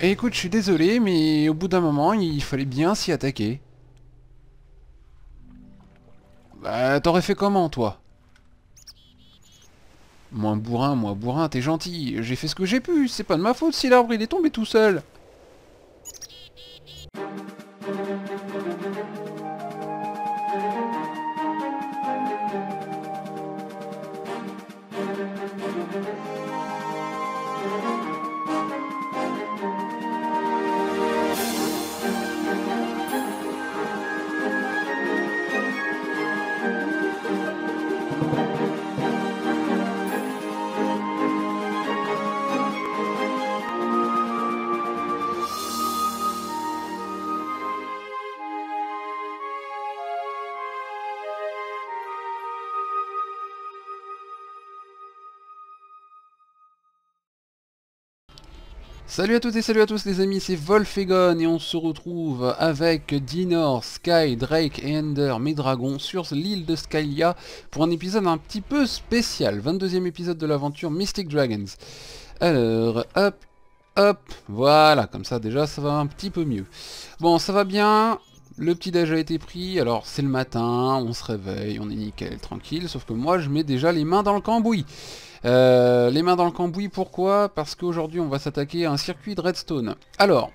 Et écoute, je suis désolé, mais au bout d'un moment, il fallait bien s'y attaquer. Bah, t'aurais fait comment, toi? Moi, bourrin, moi, bourrin, t'es gentil. J'ai fait ce que j'ai pu, c'est pas de ma faute si l'arbre il est tombé tout seul. Salut à toutes et salut à tous les amis, c'est Wolfegon et on se retrouve avec Dinor, Sky, Drake et Ender, mes dragons, sur l'île de Skylia pour un épisode un petit peu spécial, 22e épisode de l'aventure Mystic Dragons. Alors, hop, hop, voilà, comme ça déjà ça va un petit peu mieux. Bon, ça va bien, le petit déj a été pris, alors c'est le matin, on se réveille, on est nickel, tranquille, sauf que moi je mets déjà les mains dans le cambouis. Euh, les mains dans le cambouis, pourquoi? Parce qu'aujourd'hui on va s'attaquer à un circuit de redstone. Alors,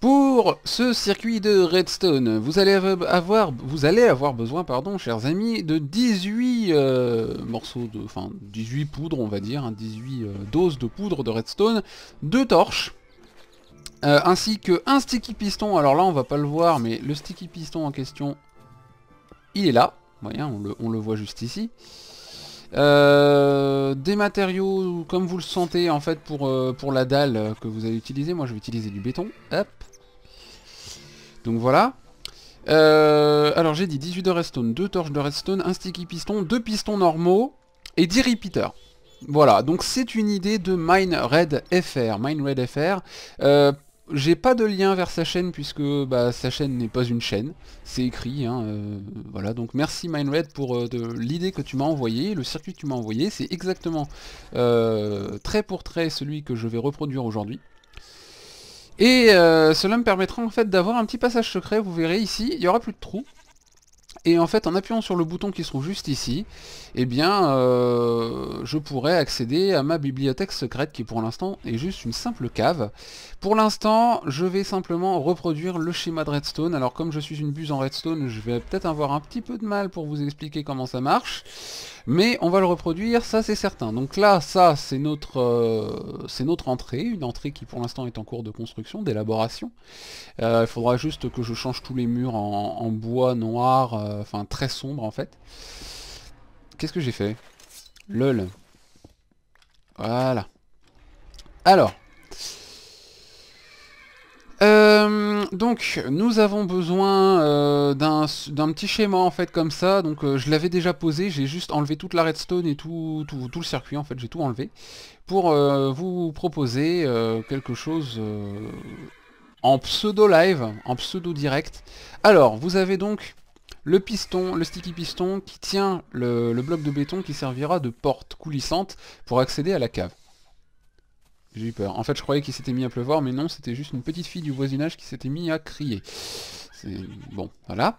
pour ce circuit de redstone, vous allez avoir, besoin, pardon, chers amis, de 18 euh, morceaux de, enfin 18 poudres, on va dire, 18 hein, euh, doses de poudre de redstone, deux torches, ainsi que un sticky piston. Alors là, on va pas le voir, mais le sticky piston en question, il est là. Voyez, on le voit juste ici. Euh, des matériaux comme vous le sentez en fait pour, euh, pour la dalle que vous allez utiliser. Moi je vais utiliser du béton. Donc voilà. Euh, alors j'ai dit 18 de redstone, 2 torches de redstone, un sticky piston, 2 pistons normaux et 10 repeaters. Voilà, donc c'est une idée de MineRed FR. MineRed FR. J'ai pas de lien vers sa chaîne puisque bah, sa chaîne n'est pas une chaîne, c'est écrit, hein, euh, voilà, donc merci MindRed pour euh, l'idée que tu m'as envoyé, le circuit que tu m'as envoyé, c'est exactement euh, trait pour trait celui que je vais reproduire aujourd'hui. Et cela me permettra en fait d'avoir un petit passage secret, vous verrez ici, il n'y aura plus de trous, et en fait, en appuyant sur le bouton qui se trouve juste ici, eh bien, euh, je pourrais accéder à ma bibliothèque secrète qui pour l'instant est juste une simple cave. Pour l'instant, je vais simplement reproduire le schéma de redstone. Alors comme je suis une buse en redstone, je vais peut-être avoir un petit peu de mal pour vous expliquer comment ça marche. Mais on va le reproduire, ça c'est certain. Donc là, ça c'est notre, euh, notre entrée, une entrée qui pour l'instant est en cours de construction, d'élaboration. Euh, il faudra juste que je change tous les murs en, bois noir, euh, enfin très sombre en fait. Qu'est-ce que j'ai fait? LOL. Voilà. Alors, euh, donc nous avons besoin euh, d'un petit schéma en fait comme ça, donc euh, je l'avais déjà posé, j'ai juste enlevé toute la redstone et tout, tout, le circuit en fait, j'ai tout enlevé, pour vous proposer quelque chose en pseudo live, en pseudo direct. Alors vous avez donc le piston, le sticky piston qui tient le bloc de béton qui servira de porte coulissante pour accéder à la cave. J'ai eu peur. En fait, je croyais qu'il s'était mis à pleuvoir, mais non, c'était juste une petite fille du voisinage qui s'était mis à crier. C'est... Bon, voilà.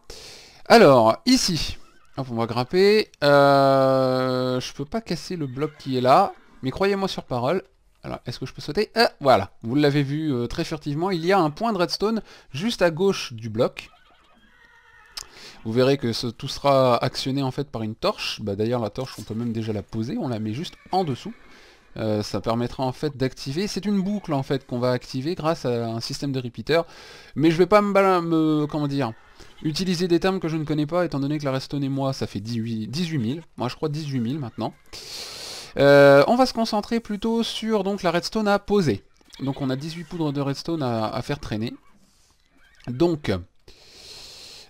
Alors, ici, Hop, on va grimper. Euh, je peux pas casser le bloc qui est là, mais croyez-moi sur parole. Alors, est-ce que je peux sauter? Ah, Voilà, vous l'avez vu euh, très furtivement, il y a un point de redstone juste à gauche du bloc. Vous verrez que ce, tout sera actionné en fait par une torche. Bah, D'ailleurs, la torche, on peut même déjà la poser, on la met juste en dessous. Euh, ça permettra en fait d'activer, c'est une boucle en fait qu'on va activer grâce à un système de repeater, mais je vais pas me, comment dire, utiliser des termes que je ne connais pas étant donné que la redstone et moi ça fait 18, 000, moi je crois 18 000 maintenant. Euh, on va se concentrer plutôt sur donc la redstone à poser. Donc on a 18 poudres de redstone à, faire traîner. Donc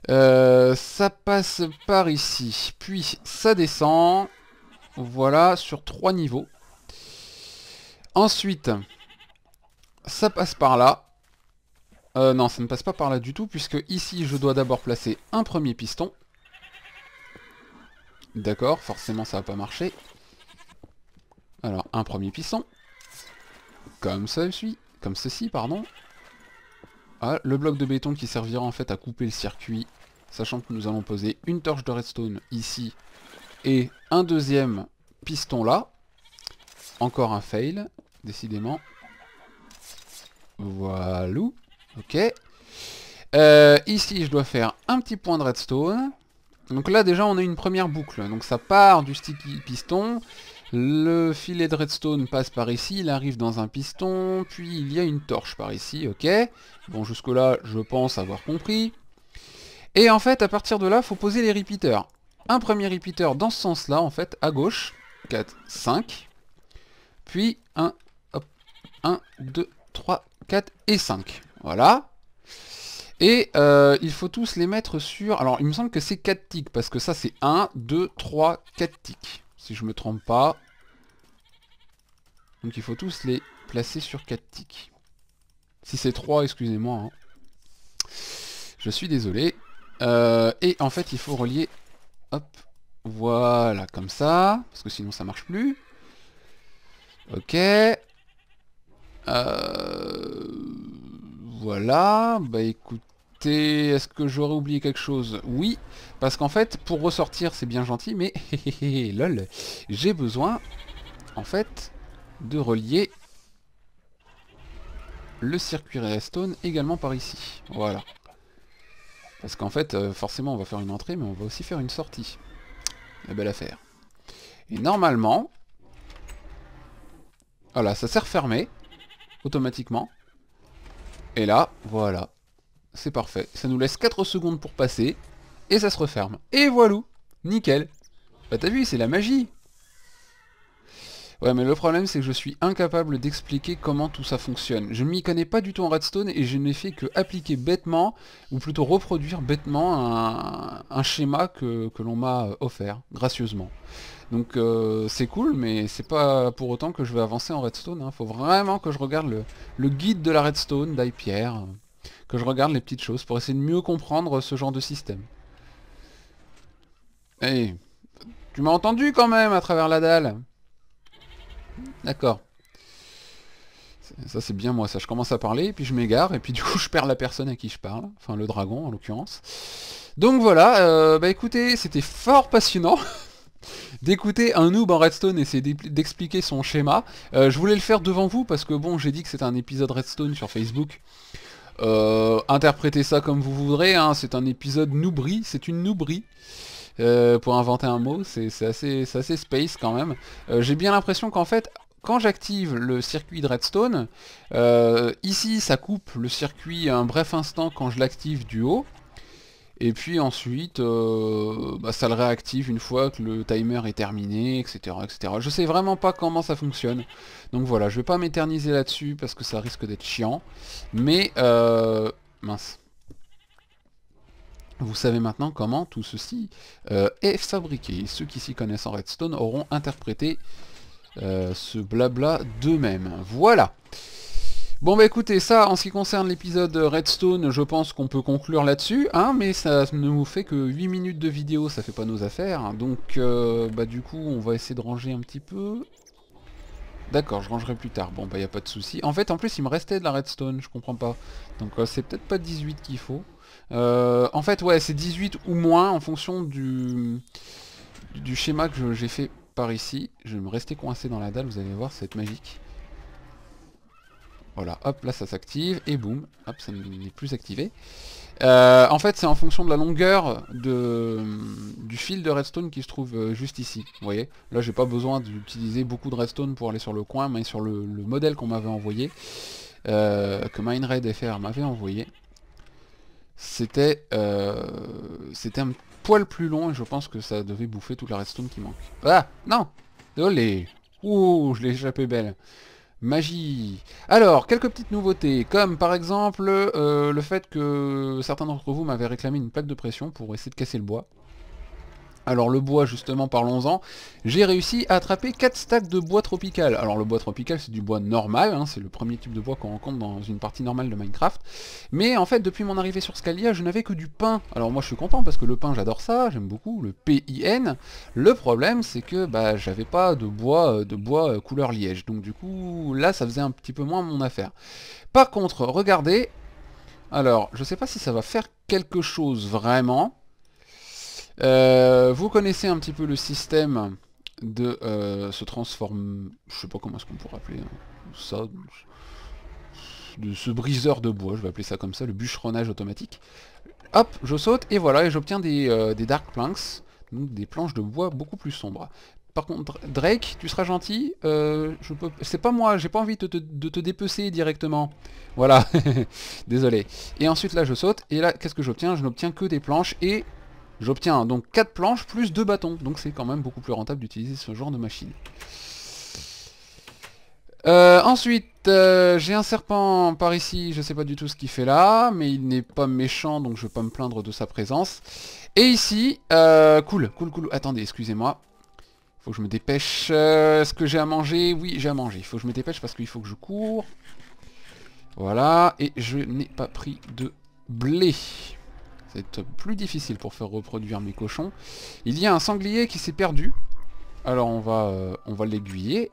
euh, ça passe par ici, puis ça descend, voilà, sur trois niveaux. Ensuite, ça passe par là. Euh, non, ça ne passe pas par là du tout, puisque ici, je dois d'abord placer un premier piston. D'accord, forcément, ça va pas marcher. Alors, un premier piston. Comme suit. comme ceci, pardon. Ah, le bloc de béton qui servira en fait à couper le circuit, sachant que nous allons poser une torche de redstone ici et un deuxième piston là. Encore un fail, décidément. Voilà. Ok. Euh, ici, je dois faire un petit point de redstone. Donc là, déjà, on a une première boucle. Donc ça part du sticky piston. Le filet de redstone passe par ici, il arrive dans un piston, puis il y a une torche par ici, ok. Bon, jusque-là, je pense avoir compris. Et en fait, à partir de là, faut poser les repeaters. Un premier repeater dans ce sens-là, en fait, à gauche. 4, 5. Puis un, 1, 2, 3, 4 et 5. Voilà. Et euh, il faut tous les mettre sur... Alors, il me semble que c'est 4 ticks, parce que ça, c'est 1, 2, 3, 4 ticks si je me trompe pas. Donc il faut tous les placer sur 4 ticks. Si c'est 3, excusez-moi. Hein. Je suis désolé. Euh, et en fait, il faut relier... Hop. Voilà, comme ça. Parce que sinon, ça marche plus. Ok. Euh, voilà. Bah écoute, est-ce que j'aurais oublié quelque chose? Oui, parce qu'en fait, pour ressortir, c'est bien gentil, mais lol, j'ai besoin, en fait, de relier le circuit redstone également par ici. Voilà. Parce qu'en fait, euh, forcément, on va faire une entrée, mais on va aussi faire une sortie. La belle affaire. Et normalement, voilà, ça s'est refermé, automatiquement. Et là, voilà, c'est parfait. Ça nous laisse 4 secondes pour passer, et ça se referme. Et voilà Nickel Bah t'as vu, c'est la magie Ouais, mais le problème, c'est que je suis incapable d'expliquer comment tout ça fonctionne. Je ne m'y connais pas du tout en redstone et je n'ai fait que appliquer bêtement, ou plutôt reproduire bêtement un, schéma que, l'on m'a offert, gracieusement. Donc euh, c'est cool, mais c'est pas pour autant que je vais avancer en redstone. Il hein. faut vraiment que je regarde le, guide de la redstone d'Ipierre que je regarde les petites choses pour essayer de mieux comprendre ce genre de système. Hey, tu m'as entendu quand même à travers la dalle D'accord. Ça c'est bien moi, ça je commence à parler, et puis je m'égare, et puis du coup je perds la personne à qui je parle, enfin le dragon en l'occurrence. Donc voilà, euh, bah écoutez, c'était fort passionnant d'écouter un noob en redstone essayer d'expliquer son schéma. Euh, je voulais le faire devant vous parce que bon j'ai dit que c'était un épisode redstone sur Facebook. Euh, interprétez ça comme vous voudrez, hein. c'est un épisode noubri, c'est une noubri. Euh, pour inventer un mot, c'est assez, assez, space quand même. J'ai bien l'impression qu'en fait, quand j'active le circuit de redstone, ici ça coupe le circuit un bref instant quand je l'active du haut, et puis ensuite, euh, bah, ça le réactive une fois que le timer est terminé, etc. etc. Je sais vraiment pas comment ça fonctionne. Donc voilà, je vais pas m'éterniser là-dessus parce que ça risque d'être chiant. Mais, euh, mince. Vous savez maintenant comment tout ceci euh, est fabriqué. Ceux qui s'y connaissent en Redstone auront interprété ce blabla d'eux-mêmes. Voilà Bon bah écoutez, ça, en ce qui concerne l'épisode Redstone, je pense qu'on peut conclure là-dessus, hein, mais ça ne nous fait que 8 minutes de vidéo, ça fait pas nos affaires, donc euh, bah du coup on va essayer de ranger un petit peu. D'accord, je rangerai plus tard, bon bah y a pas de souci. En fait, en plus il me restait de la Redstone, je comprends pas. Donc euh, c'est peut-être pas 18 qu'il faut. Euh, en fait, ouais, c'est 18 ou moins en fonction du, du schéma que j'ai fait par ici. Je vais me rester coincé dans la dalle, vous allez voir, ça va être magique. Voilà, hop, là ça s'active, et boum, hop, ça n'est plus activé. Euh, en fait, c'est en fonction de la longueur de, du fil de redstone qui se trouve euh, juste ici. Vous voyez Là, j'ai pas besoin d'utiliser beaucoup de redstone pour aller sur le coin, mais sur le, modèle qu'on m'avait envoyé, euh, que MineRaid FR m'avait envoyé, c'était c'était un poil plus long, et je pense que ça devait bouffer toute la redstone qui manque. Ah Non Désolé Ouh, je l'ai échappé belle Magie Alors, quelques petites nouveautés, comme par exemple euh, le fait que certains d'entre vous m'avaient réclamé une plaque de pression pour essayer de casser le bois. Alors le bois justement parlons-en, j'ai réussi à attraper 4 stacks de bois tropical. Alors le bois tropical c'est du bois normal, hein, c'est le premier type de bois qu'on rencontre dans une partie normale de Minecraft. Mais en fait depuis mon arrivée sur Scalia je n'avais que du pain. Alors moi je suis content parce que le pain j'adore ça, j'aime beaucoup, le PIN. Le problème c'est que bah, j'avais pas de bois, euh, de bois euh, couleur liège. Donc du coup là ça faisait un petit peu moins mon affaire. Par contre regardez, alors je sais pas si ça va faire quelque chose vraiment. Euh, vous connaissez un petit peu le système de euh, se transformer, je sais pas comment est-ce qu'on pourrait appeler hein, ça, de ce briseur de bois, je vais appeler ça comme ça, le bûcheronnage automatique. Hop, je saute et voilà, et j'obtiens des, euh, dark planks, donc des planches de bois beaucoup plus sombres. Par contre, Drake, tu seras gentil, peux... c'est pas moi, j'ai pas envie de te, de te, dépecer directement. Voilà, désolé. Et ensuite là je saute, et là qu'est-ce que j'obtiens? Je n'obtiens que des planches, et J'obtiens donc 4 planches plus 2 bâtons. Donc c'est quand même beaucoup plus rentable d'utiliser ce genre de machine. Euh, ensuite, euh, j'ai un serpent par ici, je sais pas du tout ce qu'il fait là, mais il n'est pas méchant, donc je vais pas me plaindre de sa présence. Et ici, euh, cool, cool, cool, attendez, excusez-moi. Faut que je me dépêche. Est-ce que j'ai à manger? Oui, j'ai à manger. Il faut que je me dépêche parce qu'il faut que je cours. Voilà, et je n'ai pas pris de blé. C'est plus difficile pour faire reproduire mes cochons. Il y a un sanglier qui s'est perdu. Alors on va, euh, l'aiguiller.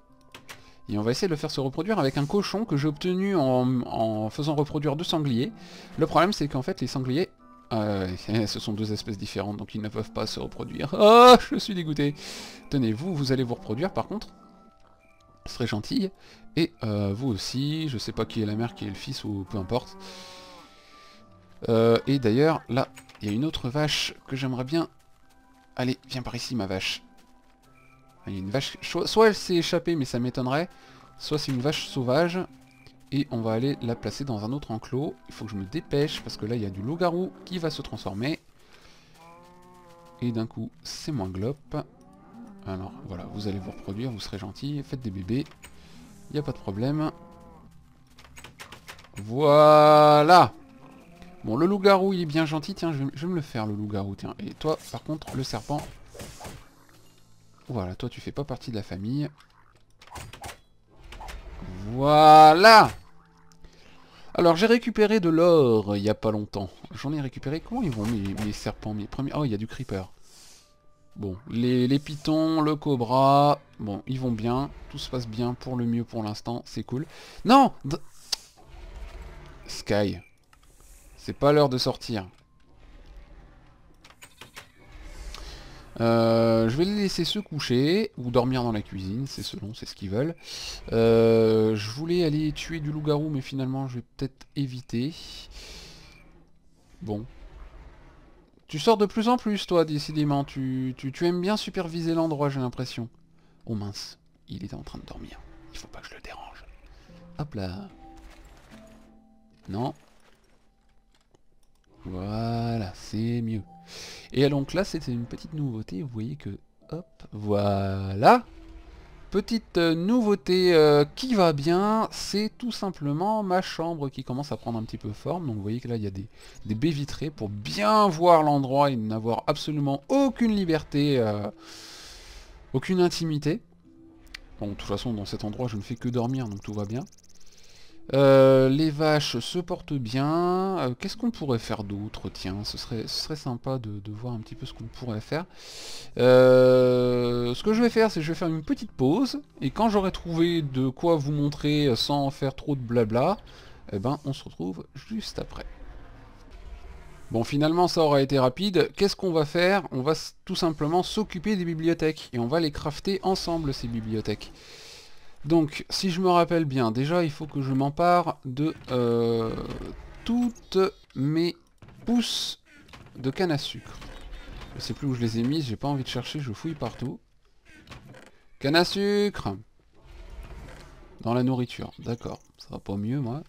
Et on va essayer de le faire se reproduire avec un cochon que j'ai obtenu en, faisant reproduire deux sangliers. Le problème c'est qu'en fait les sangliers, euh, ce sont deux espèces différentes donc ils ne peuvent pas se reproduire. Oh, je suis dégoûté. Tenez, vous, vous allez vous reproduire par contre. Ce serait gentil. Et euh, vous aussi, je sais pas qui est la mère, qui est le fils ou peu importe. Euh, et d'ailleurs, là, il y a une autre vache que j'aimerais bien... Allez, viens par ici, ma vache. Il y a une vache... Soit elle s'est échappée, mais ça m'étonnerait. Soit c'est une vache sauvage. Et on va aller la placer dans un autre enclos. Il faut que je me dépêche, parce que là, il y a du loup-garou qui va se transformer. Et d'un coup, c'est moins glop. Alors, voilà, vous allez vous reproduire, vous serez gentil. Faites des bébés. Il n'y a pas de problème. Voilà Bon, le loup-garou, il est bien gentil. Tiens, je vais, me le faire, le loup-garou. Tiens, et toi, par contre, le serpent... Voilà, toi, tu fais pas partie de la famille. Voilà Alors, j'ai récupéré de l'or il y a pas longtemps. J'en ai récupéré... Comment ils vont, mes, serpents mes premiers... Oh, il y a du creeper. Bon, les, les, pitons, le cobra... Bon, ils vont bien. Tout se passe bien pour le mieux pour l'instant. C'est cool. Non Sky. C'est pas l'heure de sortir. Euh, je vais les laisser se coucher ou dormir dans la cuisine, c'est selon, c'est ce qu'ils veulent. Euh, je voulais aller tuer du loup-garou, mais finalement je vais peut-être éviter. Bon. Tu sors de plus en plus, toi, décidément. Tu, tu, tu aimes bien superviser l'endroit, j'ai l'impression. Oh mince, il est en train de dormir. Il faut pas que je le dérange. Hop là. Non, voilà, c'est mieux. Et donc là, c'était une petite nouveauté. Vous voyez que, hop, voilà. Petite euh, nouveauté euh, qui va bien, c'est tout simplement ma chambre qui commence à prendre un petit peu forme. Donc vous voyez que là, il y a des, baies vitrées pour bien voir l'endroit et n'avoir absolument aucune liberté, euh, aucune intimité. Bon, de toute façon, dans cet endroit, je ne fais que dormir, donc tout va bien. Euh, les vaches se portent bien. Euh, qu'est-ce qu'on pourrait faire d'autre? Tiens, ce serait, sympa de, voir un petit peu ce qu'on pourrait faire. Euh, ce que je vais faire, c'est que je vais faire une petite pause. Et quand j'aurai trouvé de quoi vous montrer sans faire trop de blabla, eh ben, on se retrouve juste après. Bon, finalement, ça aura été rapide. Qu'est-ce qu'on va faire? On va tout simplement s'occuper des bibliothèques. Et on va les crafter ensemble, ces bibliothèques. Donc, si je me rappelle bien, déjà, il faut que je m'empare de euh, toutes mes pousses de canne à sucre. Je sais plus où je les ai mises, j'ai pas envie de chercher, je fouille partout. Canne à sucre Dans la nourriture, d'accord. Ça va pas mieux, moi.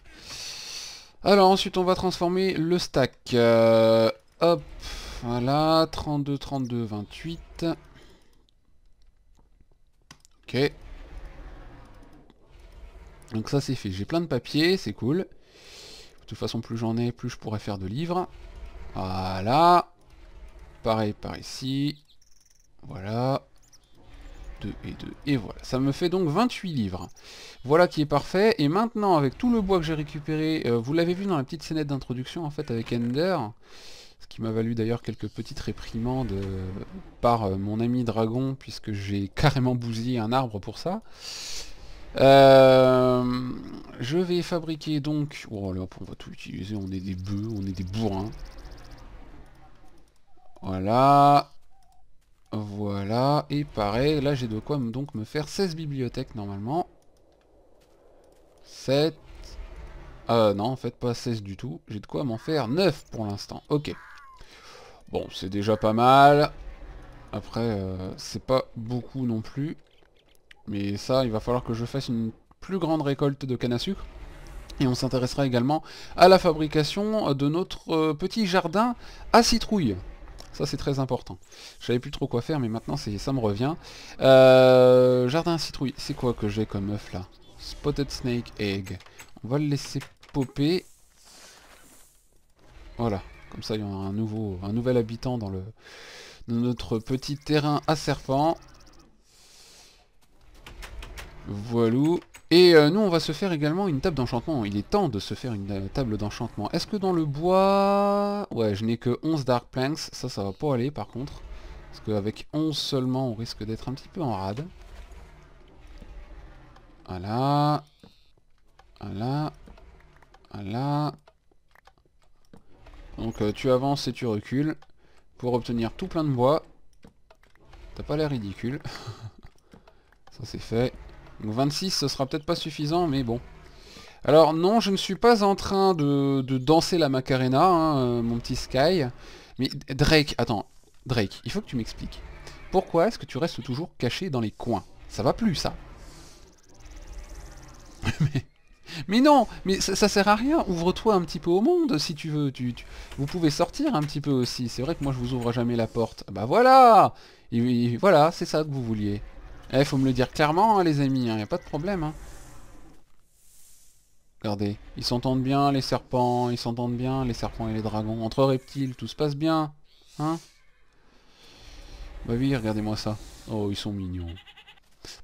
Alors, ensuite, on va transformer le stack. Euh, hop, voilà, 32, 32, 28. Ok. Donc ça c'est fait. J'ai plein de papiers, c'est cool. De toute façon, plus j'en ai, plus je pourrais faire de livres. Voilà. Pareil par ici. Voilà. 2 et 2. Et voilà. Ça me fait donc 28 livres. Voilà qui est parfait. Et maintenant, avec tout le bois que j'ai récupéré, euh, vous l'avez vu dans la petite scénette d'introduction, en fait, avec Ender, ce qui m'a valu d'ailleurs quelques petites réprimandes euh, par euh, mon ami Dragon, puisque j'ai carrément bousillé un arbre pour ça. Je vais fabriquer donc... Oh là, on va tout utiliser, on est des bœufs, on est des bourrins. Voilà. Voilà, et pareil, là j'ai de quoi donc me faire 16 bibliothèques normalement. 7. Euh, non, en fait pas 16 du tout. J'ai de quoi m'en faire 9 pour l'instant. Ok. Bon, c'est déjà pas mal. Après, euh, c'est pas beaucoup non plus. Mais ça, il va falloir que je fasse une plus grande récolte de canne à sucre. Et on s'intéressera également à la fabrication de notre euh, petit jardin à citrouille. Ça c'est très important. Je savais plus trop quoi faire mais maintenant ça me revient. Euh, jardin à citrouille, c'est quoi que j'ai comme œuf là? Spotted Snake Egg. On va le laisser popper. Voilà, comme ça il y aura un, nouveau, un nouvel habitant dans, le, dans notre petit terrain à serpent. Voilà. Et euh, nous, on va se faire également une table d'enchantement. Il est temps de se faire une euh, table d'enchantement. Est-ce que dans le bois... Ouais, je n'ai que 11 Dark Planks. Ça, ça va pas aller, par contre. Parce qu'avec 11 seulement, on risque d'être un petit peu en rade. Voilà. Voilà. Voilà. Donc, euh, tu avances et tu recules. Pour obtenir tout plein de bois. T'as pas l'air ridicule. ça, c'est fait. Donc 26, ce sera peut-être pas suffisant, mais bon. Alors non, je ne suis pas en train de, danser la Macarena, hein, euh, mon petit Sky. Mais Drake, attends, Drake, il faut que tu m'expliques. Pourquoi est-ce que tu restes toujours caché dans les coins? Ça va plus, ça. mais, non, mais ça, sert à rien. Ouvre-toi un petit peu au monde, si tu veux. Tu, vous pouvez sortir un petit peu aussi. C'est vrai que moi, je vous ouvre jamais la porte. Bah voilà Voilà, c'est ça que vous vouliez. Eh, faut me le dire clairement, hein, les amis, il hein, a pas de problème. Hein. Regardez, ils s'entendent bien, les serpents, ils s'entendent bien, les serpents et les dragons. Entre reptiles, tout se passe bien. Hein Bah oui, regardez-moi ça. Oh, ils sont mignons.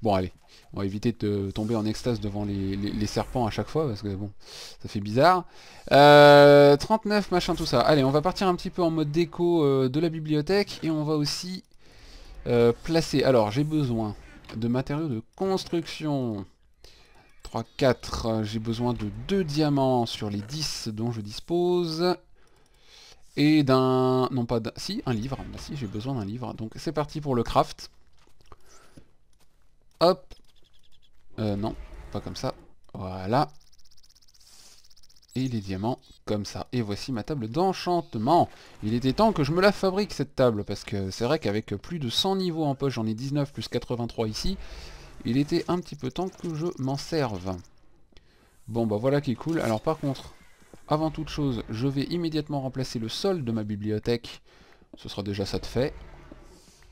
Bon, allez, on va éviter de tomber en extase devant les, serpents à chaque fois, parce que bon, ça fait bizarre. 39, euh, machin, tout ça. Allez, on va partir un petit peu en mode déco euh, de la bibliothèque, et on va aussi euh, placer... Alors, j'ai besoin de matériaux de construction. 3, 4, j'ai besoin de 2 diamants sur les 10 dont je dispose. Et d'un... non pas d'un... si, un livre. Bah si, j'ai besoin d'un livre. Donc c'est parti pour le craft. Hop. Euh, non, pas comme ça. Voilà et les diamants comme ça. Et voici ma table d'enchantement. Il était temps que je me la fabrique cette table, parce que c'est vrai qu'avec plus de 100 niveaux en poche, j'en ai 19 plus 83 ici, il était un petit peu temps que je m'en serve. Bon bah voilà qui est cool. Alors par contre, avant toute chose, je vais immédiatement remplacer le sol de ma bibliothèque. Ce sera déjà ça de fait.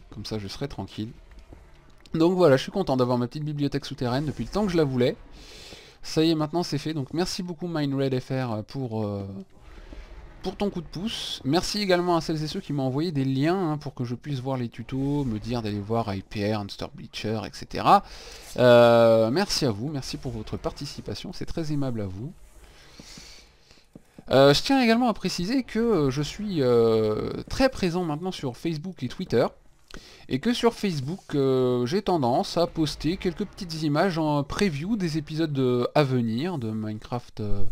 Comme ça je serai tranquille. Donc voilà, je suis content d'avoir ma petite bibliothèque souterraine depuis le temps que je la voulais. Ça y est, maintenant c'est fait. Donc merci beaucoup MindRedFR pour, euh, pour ton coup de pouce. Merci également à celles et ceux qui m'ont envoyé des liens hein, pour que je puisse voir les tutos, me dire d'aller voir IPR, Unster Bleacher, etc. Euh, merci à vous, merci pour votre participation, c'est très aimable à vous. Euh, je tiens également à préciser que je suis très présent maintenant sur Facebook et Twitter. Et que sur Facebook, euh, j'ai tendance à poster quelques petites images en preview des épisodes à venir de Minecraft, euh,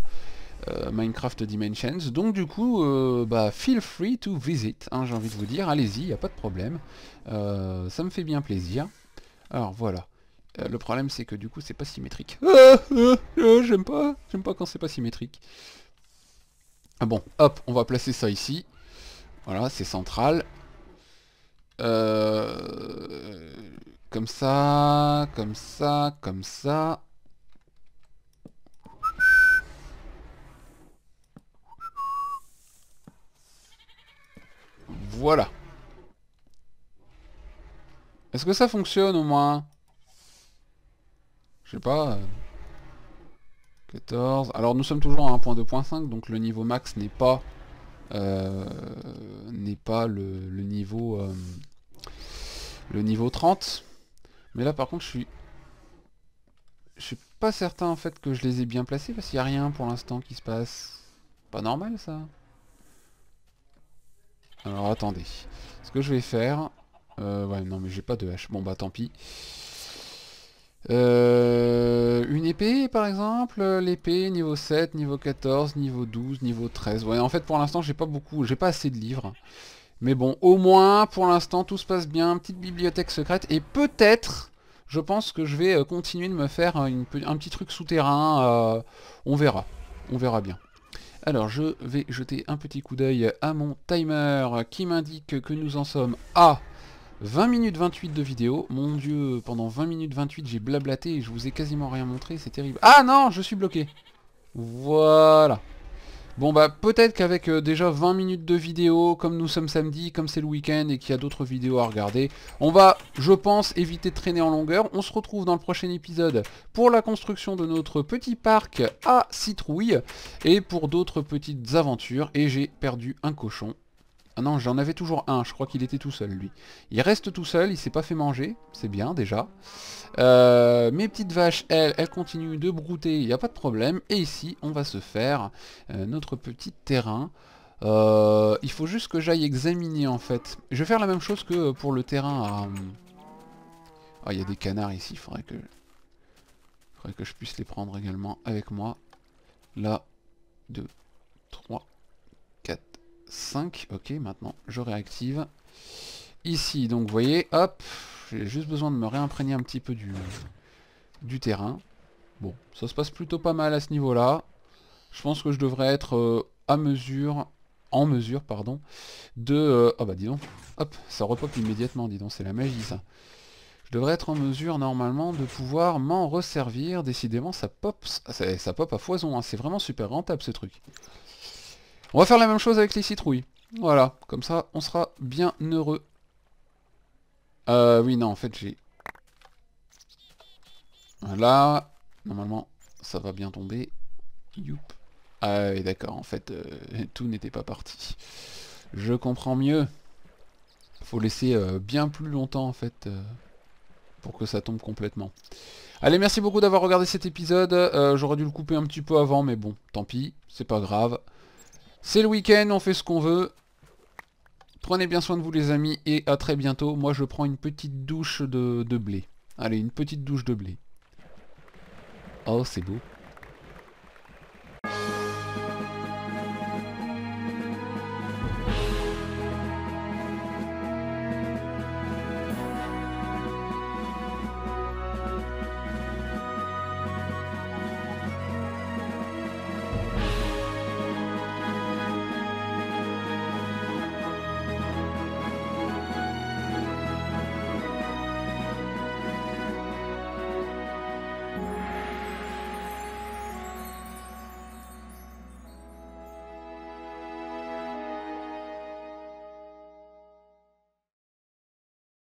euh, Minecraft Dimensions. Donc du coup, bah, feel free to visit, hein, j'ai envie de vous dire, allez-y, il a pas de problème. ça me fait bien plaisir. Alors voilà. le problème c'est que du coup c'est pas symétrique. Ah, ah, ah, j'aime pas, j'aime pas quand c'est pas symétrique. Ah bon, hop, on va placer ça ici. Voilà, c'est central. Euh, comme ça, comme ça, comme ça. Voilà. Est-ce que ça fonctionne au moins? Je sais pas. 14. Alors nous sommes toujours à 1.2.5, donc le niveau max n'est pas euh, n'est pas le, niveau euh, le niveau 30. Mais là par contre je suis... Je suis pas certain en fait que je les ai bien placés parce qu'il n'y a rien pour l'instant qui se passe. Pas normal ça. Alors attendez. Ce que je vais faire... Euh, ouais non mais j'ai pas de hache. Bon bah tant pis. Euh, une épée par exemple, l'épée niveau 7, niveau 14, niveau 12, niveau 13. Ouais en fait pour l'instant j'ai pas beaucoup, j'ai pas assez de livres. Mais bon, au moins pour l'instant tout se passe bien, petite bibliothèque secrète et peut-être, je pense que je vais euh, continuer de me faire un petit truc souterrain, euh, on verra, on verra bien. Alors je vais jeter un petit coup d'œil à mon timer qui m'indique que nous en sommes à 20 minutes 28 de vidéo. Mon dieu, pendant 20 minutes 28 j'ai blablaté et je vous ai quasiment rien montré, c'est terrible. Ah non, je suis bloqué. Voilà. Bon bah peut-être qu'avec euh, déjà 20 minutes de vidéo, comme nous sommes samedi, comme c'est le week-end et qu'il y a d'autres vidéos à regarder, on va, je pense, éviter de traîner en longueur. On se retrouve dans le prochain épisode pour la construction de notre petit parc à citrouille et pour d'autres petites aventures. Et j'ai perdu un cochon. Ah non, j'en avais toujours un, je crois qu'il était tout seul, lui. Il reste tout seul, il s'est pas fait manger, c'est bien, déjà. Euh, mes petites vaches, elles, elles continuent de brouter, il n'y a pas de problème. Et ici, on va se faire euh, notre petit terrain. Euh, il faut juste que j'aille examiner, en fait. Je vais faire la même chose que pour le terrain. Ah, il y a des canards ici, il faudrait que... faudrait que je puisse les prendre également avec moi. Là, 2, 3, 5. Ok, maintenant je réactive. Ici, donc vous voyez, hop, j'ai juste besoin de me réimprégner un petit peu du, terrain. Bon, ça se passe plutôt pas mal à ce niveau-là. Je pense que je devrais être euh, à mesure, en mesure, pardon, de... Euh, oh bah dis donc, hop, ça repop immédiatement, dis donc, c'est la magie ça. Je devrais être en mesure normalement de pouvoir m'en resservir. Décidément, ça pop, ça, ça pop à foison, hein. c'est vraiment super rentable ce truc. On va faire la même chose avec les citrouilles. Voilà, comme ça, on sera bien heureux. Euh, oui, non, en fait, j'ai... Voilà. Normalement, ça va bien tomber. Youp. Ah oui, d'accord, en fait, euh, tout n'était pas parti. Je comprends mieux. Faut laisser euh, bien plus longtemps, en fait, euh, pour que ça tombe complètement. Allez, merci beaucoup d'avoir regardé cet épisode. J'aurais dû le couper un petit peu avant, mais bon, tant pis, c'est pas grave. C'est le week-end, on fait ce qu'on veut. Prenez bien soin de vous les amis et à très bientôt. Moi je prends une petite douche de, blé. Allez, une petite douche de blé. Oh, c'est beau.